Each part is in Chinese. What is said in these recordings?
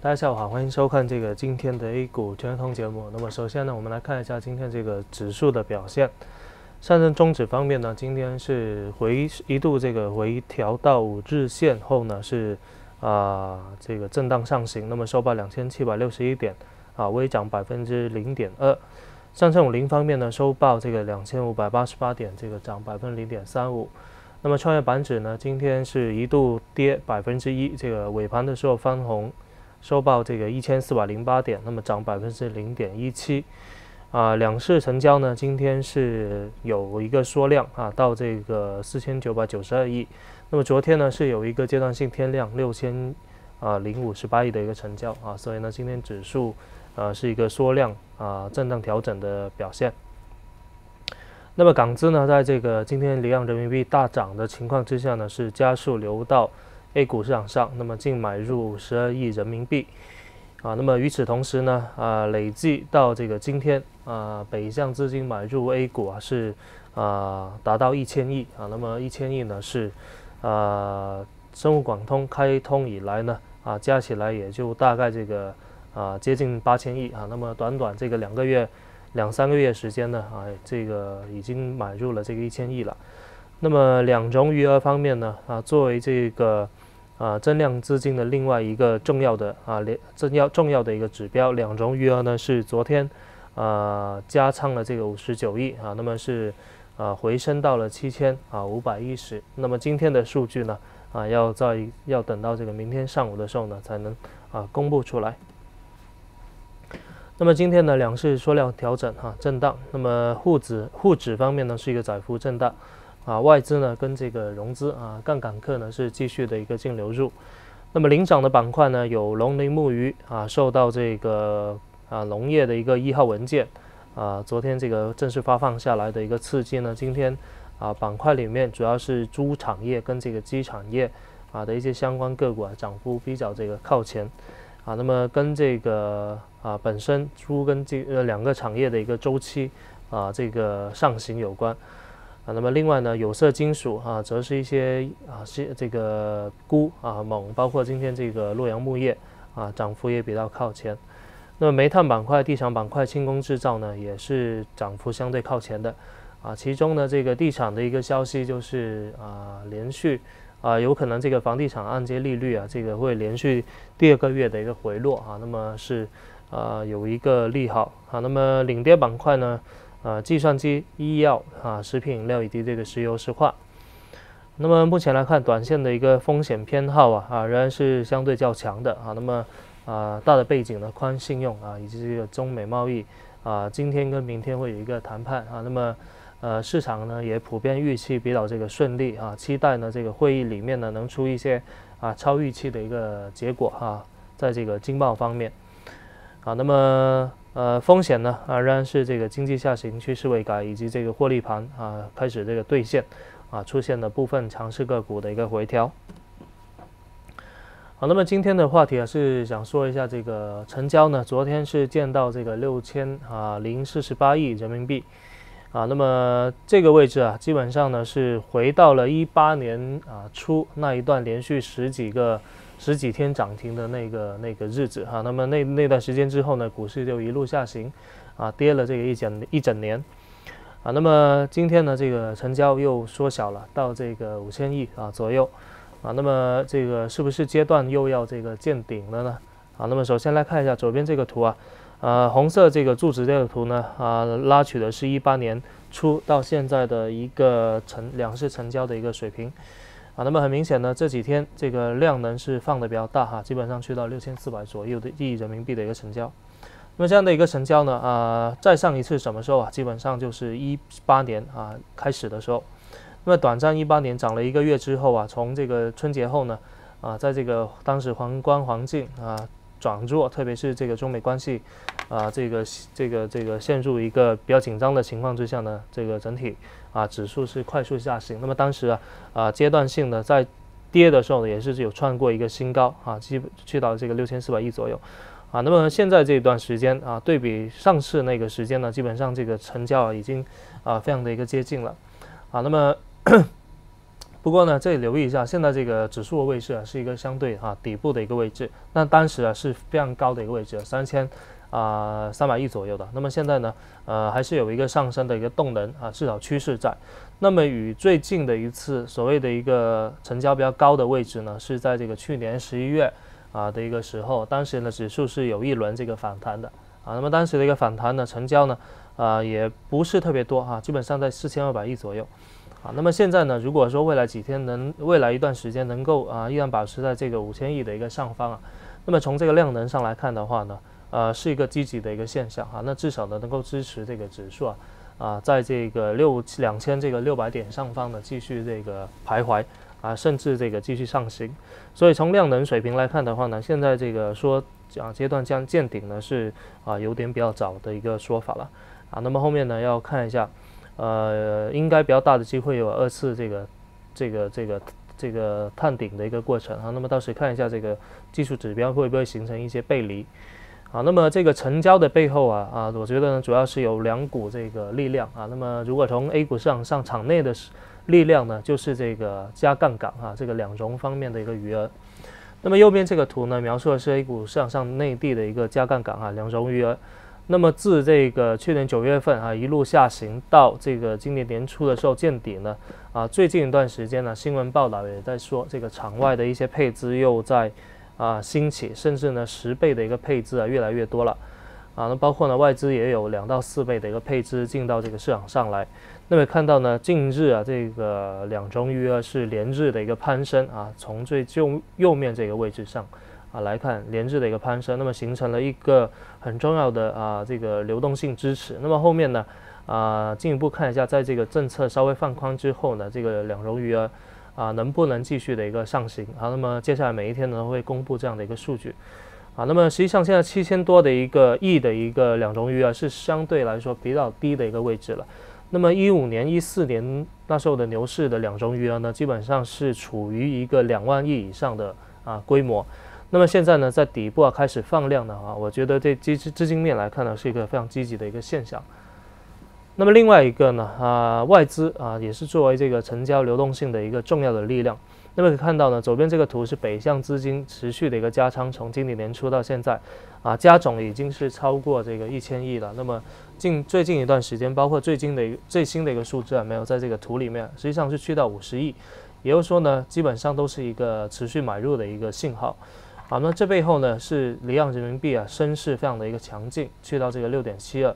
大家下午好，欢迎收看这个今天的 A 股全通节目。那么首先呢，我们来看一下今天这个指数的表现。上证综指方面呢，今天是回一度这个回调到五日线后呢，是啊这个震荡上行。那么收报两千七百六十一点，啊微涨百分之零点二。上证五零方面呢，收报这个两千五百八十八点，这个涨百分之零点三五。那么创业板指呢，今天是一度跌百分之一，这个尾盘的时候翻红。收报这个一千四百零八点，那么涨百分之零点一七，啊，两市成交呢，今天是有一个缩量啊，到这个四千九百九十二亿，那么昨天呢是有一个阶段性天量六千啊零五十八亿的一个成交啊，所以呢今天指数呃是一个缩量啊震荡调整的表现。那么港资呢，在这个今天离岸人民币大涨的情况之下呢，是加速流到。A 股市场上，那么净买入十二亿人民币，啊，那么与此同时呢，啊，累计到这个今天，啊，北向资金买入 A 股啊是啊达到一千亿。啊，那么一千亿呢是啊，深沪广通开通以来呢，啊，加起来也就大概这个啊接近八千亿。啊，那么短短这个两个月、两三个月时间呢，啊，这个已经买入了这个一千亿了。那么两融余额方面呢，啊，作为这个啊，增量资金的另外一个重要的啊，两重要重要的一个指标，两融余额呢是昨天啊加仓了这个五十九亿啊，那么是啊回升到了七千啊五百一十，那么今天的数据呢啊要在要等到这个明天上午的时候呢才能啊公布出来。那么今天呢两市缩量调整哈震荡，那么沪指沪指方面呢是一个窄幅震荡。啊，外资呢跟这个融资啊，杠杆客呢是继续的一个净流入。那么领涨的板块呢，有农林牧渔啊，受到这个啊农业的一个一号文件啊，昨天这个正式发放下来的一个刺激呢，今天啊板块里面主要是猪产业跟这个鸡产业啊的一些相关个股啊，涨幅比较这个靠前啊。那么跟这个啊本身猪跟鸡呃两个产业的一个周期啊这个上行有关。啊，那么另外呢，有色金属啊，则是一些啊，是这个钴啊、锰，包括今天这个洛阳钼业啊，涨幅也比较靠前。那么煤炭板块、地产板块、轻工制造呢，也是涨幅相对靠前的啊。其中呢，这个地产的一个消息就是啊，连续啊，有可能这个房地产按揭利率啊，这个会连续第二个月的一个回落啊，那么是啊，有一个利好啊。那么领跌板块呢？啊，计算机、医药、啊，食品饮料以及这个石油石化。那么目前来看，短线的一个风险偏好啊，啊，仍然是相对较强的啊。那么啊，大的背景呢，宽信用啊，以及这个中美贸易啊，今天跟明天会有一个谈判啊。那么呃，市场呢也普遍预期比较这个顺利啊，期待呢这个会议里面呢能出一些啊超预期的一个结果哈，在这个经贸方面啊，那么。呃，风险呢啊，仍然是这个经济下行趋势未改，以及这个获利盘啊开始这个兑现，啊出现了部分强势个股的一个回调。好，那么今天的话题啊是想说一下这个成交呢，昨天是见到这个六千啊零四十八亿人民币，啊，那么这个位置啊基本上呢是回到了一八年啊初那一段连续十几个。十几天涨停的那个那个日子哈，那么那那段时间之后呢，股市就一路下行，啊，跌了这个一整一整年，啊，那么今天呢，这个成交又缩小了到这个五千亿啊左右，啊，那么这个是不是阶段又要这个见顶了呢？啊，那么首先来看一下左边这个图啊，呃，红色这个柱子这个图呢，啊，拉取的是一八年初到现在的一个成两市成交的一个水平。啊，那么很明显呢，这几天这个量能是放的比较大哈，基本上去到六千四百左右的亿人民币的一个成交。那么这样的一个成交呢，啊，再上一次什么时候啊？基本上就是一八年啊开始的时候。那么短暂一八年涨了一个月之后啊，从这个春节后呢，啊，在这个当时宏观环境啊转弱，特别是这个中美关系啊这个这个这个陷入一个比较紧张的情况之下呢，这个整体。啊，指数是快速下行。那么当时啊，啊阶段性的在跌的时候呢，也是有创过一个新高啊，基去到这个六千四百亿左右啊。那么现在这段时间啊，对比上次那个时间呢，基本上这个成交啊已经啊非常的一个接近了啊。那么不过呢，这里留意一下，现在这个指数的位置啊，是一个相对啊底部的一个位置。那当时啊是非常高的一个位置，三千啊三百亿左右的。那么现在呢，呃还是有一个上升的一个动能啊，至少趋势在。那么与最近的一次所谓的一个成交比较高的位置呢，是在这个去年十一月啊的一个时候，当时呢指数是有一轮这个反弹的啊。那么当时的一个反弹呢，成交呢啊也不是特别多哈，基本上在四千二百亿左右啊。那么现在呢，如果说未来几天能未来一段时间能够啊依然保持在这个五千亿的一个上方啊，那么从这个量能上来看的话呢，呃是一个积极的一个现象啊。那至少呢能够支持这个指数啊。啊，在这个六两千这个六百点上方呢，继续这个徘徊啊，甚至这个继续上行。所以从量能水平来看的话呢，现在这个说啊阶段将见顶呢是啊有点比较早的一个说法了啊。那么后面呢要看一下，呃，应该比较大的机会有二次这个这个这个这个探顶的一个过程啊。那么到时看一下这个技术指标会不会形成一些背离。啊，那么这个成交的背后啊啊，我觉得呢，主要是有两股这个力量啊。那么如果从 A 股市场上场内的力量呢，就是这个加杠杆啊，这个两融方面的一个余额。那么右边这个图呢，描述的是 A 股市场上内地的一个加杠杆啊，两融余额。那么自这个去年九月份啊一路下行到这个今年年初的时候见底呢，啊最近一段时间呢，新闻报道也在说这个场外的一些配资又在。啊，兴起，甚至呢十倍的一个配资啊，越来越多了啊。那包括呢外资也有两到四倍的一个配置进到这个市场上来。那么看到呢近日啊这个两中余额是连日的一个攀升啊，从最右右面这个位置上啊来看连日的一个攀升，那么形成了一个很重要的啊这个流动性支持。那么后面呢啊进一步看一下，在这个政策稍微放宽之后呢，这个两融余额。啊，能不能继续的一个上行？好，那么接下来每一天呢会公布这样的一个数据。啊，那么实际上现在七千多的一个亿的一个两融余额是相对来说比较低的一个位置了。那么一五年、一四年那时候的牛市的两融余额呢，基本上是处于一个两万亿以上的啊规模。那么现在呢，在底部啊开始放量的话，我觉得这资资金面来看呢，是一个非常积极的一个现象。那么另外一个呢，啊，外资啊也是作为这个成交流动性的一个重要的力量。那么可以看到呢，左边这个图是北向资金持续的一个加仓，从今年年初到现在，啊，加总已经是超过这个一千亿了。那么近最近一段时间，包括最近的一最新的一个数字啊，没有在这个图里面，实际上是去到五十亿，也就是说呢，基本上都是一个持续买入的一个信号。好，那这背后呢是离岸人民币啊升势非常的一个强劲，去到这个六点七二。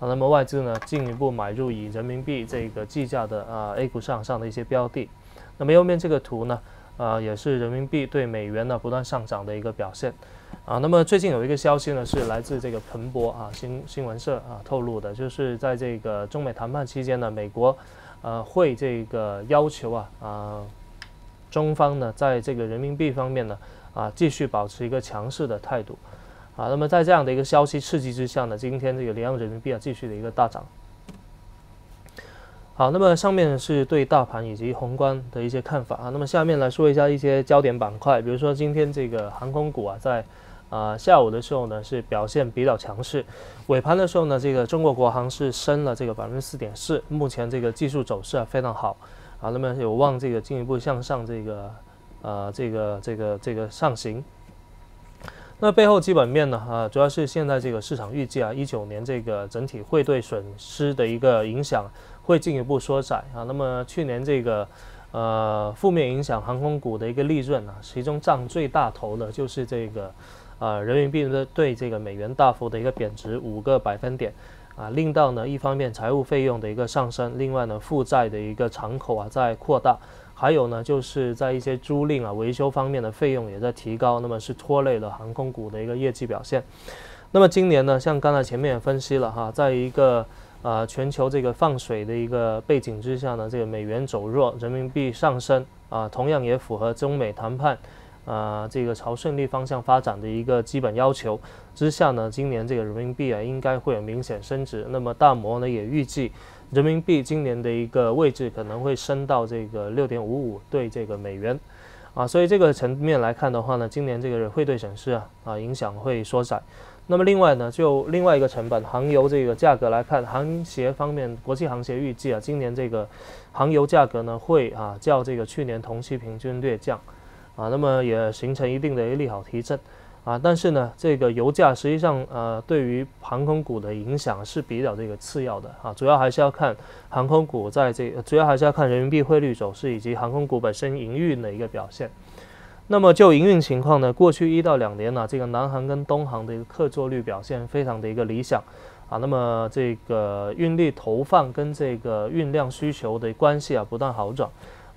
啊，那么外资呢进一步买入以人民币这个计价的啊 A 股市场上的一些标的。那么右面这个图呢，啊也是人民币对美元呢不断上涨的一个表现。啊，那么最近有一个消息呢是来自这个彭博啊新新闻社啊透露的，就是在这个中美谈判期间呢，美国呃会这个要求啊啊中方呢在这个人民币方面呢啊继续保持一个强势的态度。啊，那么在这样的一个消息刺激之下呢，今天这个离岸人民币啊继续的一个大涨。好，那么上面是对大盘以及宏观的一些看法啊，那么下面来说一下一些焦点板块，比如说今天这个航空股啊，在啊下午的时候呢是表现比较强势，尾盘的时候呢，这个中国国航是升了这个百分之四点四，目前这个技术走势啊非常好啊，那么有望这个进一步向上这个呃这个这个这个上行。那背后基本面呢？啊，主要是现在这个市场预计啊，一九年这个整体汇兑损失的一个影响会进一步缩窄啊。那么去年这个呃负面影响航空股的一个利润啊，其中占最大头的就是这个呃人民币的对这个美元大幅的一个贬值五个百分点啊，令到呢一方面财务费用的一个上升，另外呢负债的一个敞口啊在扩大。还有呢，就是在一些租赁啊、维修方面的费用也在提高，那么是拖累了航空股的一个业绩表现。那么今年呢，像刚才前面也分析了哈，在一个呃全球这个放水的一个背景之下呢，这个美元走弱，人民币上升啊，同样也符合中美谈判啊这个朝顺利方向发展的一个基本要求之下呢，今年这个人民币啊应该会有明显升值。那么大摩呢也预计。人民币今年的一个位置可能会升到这个六点五五对这个美元，啊，所以这个层面来看的话呢，今年这个汇兑损失啊啊影响会缩窄。那么另外呢，就另外一个成本，航油这个价格来看，航协方面，国际航协预计啊，今年这个航油价格呢会啊较这个去年同期平均略降，啊，那么也形成一定的一利好提振，啊，但是呢，这个油价实际上呃对于航空股的影响是比较这个次要的啊，主要还是要看航空股在这个，主要还是要看人民币汇率走势以及航空股本身营运的一个表现。那么就营运情况呢，过去一到两年呢，这个南航跟东航的一个客座率表现非常的一个理想啊。那么这个运力投放跟这个运量需求的关系啊不断好转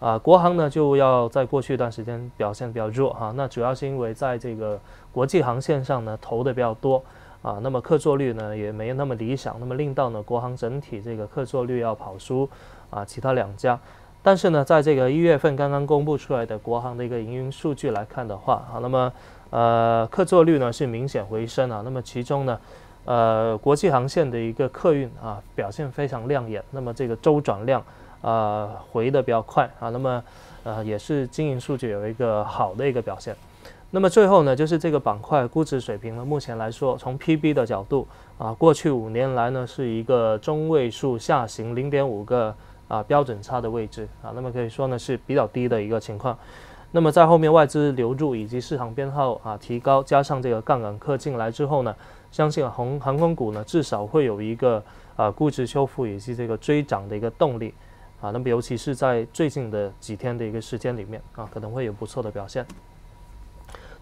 啊。国航呢就要在过去一段时间表现比较弱哈，那主要是因为在这个国际航线上呢投的比较多啊，那么客座率呢也没那么理想，那么令到呢国航整体这个客座率要跑输啊其他两家。但是呢，在这个一月份刚刚公布出来的国航的一个营运数据来看的话，啊，那么呃客座率呢是明显回升啊，那么其中呢，呃国际航线的一个客运啊表现非常亮眼，那么这个周转量啊回的比较快啊，那么呃也是经营数据有一个好的一个表现。那么最后呢，就是这个板块估值水平呢，目前来说从 PB 的角度啊，过去五年来呢是一个中位数下行零点五个。啊，标准差的位置啊，那么可以说呢是比较低的一个情况。那么在后面外资流入以及市场编号啊提高，加上这个杠杆客进来之后呢，相信航航空股呢至少会有一个啊估值修复以及这个追涨的一个动力啊。那么尤其是在最近的几天的一个时间里面啊，可能会有不错的表现。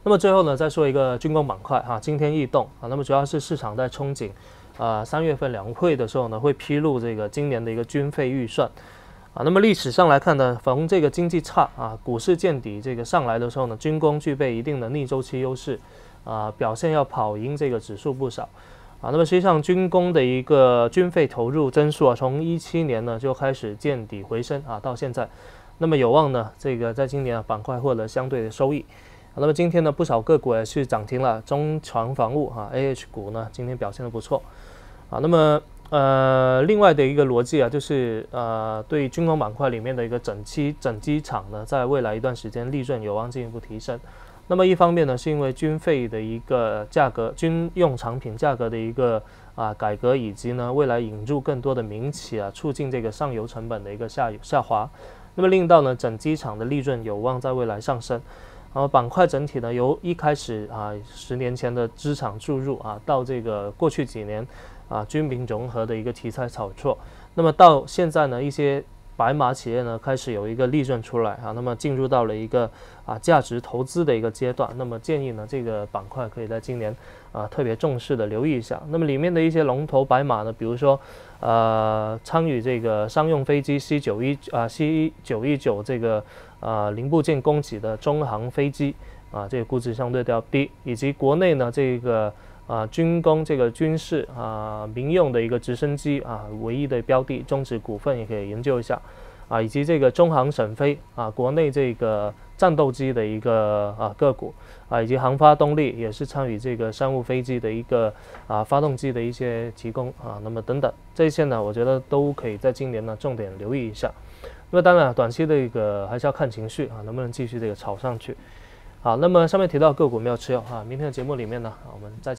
那么最后呢，再说一个军工板块哈，今天异动啊。那么主要是市场在憧憬。啊，三月份两会的时候呢，会披露这个今年的一个军费预算啊。那么历史上来看呢，逢这个经济差啊，股市见底这个上来的时候呢，军工具备一定的逆周期优势啊，表现要跑赢这个指数不少啊。那么实际上军工的一个军费投入增速啊，从一七年呢就开始见底回升啊，到现在，那么有望呢这个在今年啊板块获得相对的收益。啊那么今天呢，不少个股也是涨停了，中船防务哈，A H 股呢今天表现的不错，啊，那么呃，另外的一个逻辑啊，就是呃，对军工板块里面的一个整机整机厂呢，在未来一段时间利润有望进一步提升。那么一方面呢，是因为军费的一个价格，军用产品价格的一个啊改革，以及呢未来引入更多的民企啊，促进这个上游成本的一个下下滑，那么令到呢整机厂的利润有望在未来上升。然后板块整体呢，由一开始啊十年前的资产注入啊，到这个过去几年啊军民融合的一个题材炒作，那么到现在呢，一些白马企业呢开始有一个利润出来啊，那么进入到了一个啊价值投资的一个阶段，那么建议呢这个板块可以在今年啊特别重视的留意一下。那么里面的一些龙头白马呢，比如说呃参与这个商用飞机 C 九一啊 C 九一九这个。啊，零部件供给的中航飞机啊，这个估值相对比较低，以及国内呢这个啊军工这个军事啊民用的一个直升机啊，唯一的标的中指股份也可以研究一下啊，以及这个中航沈飞啊，国内这个战斗机的一个啊个股啊，以及航发动力也是参与这个商务飞机的一个啊发动机的一些提供啊，那么等等这些呢，我觉得都可以在今年呢重点留意一下。那么当然，短期的一个还是要看情绪啊，能不能继续这个炒上去。好，那么上面提到个股没有持有哈，明天的节目里面呢，我们再。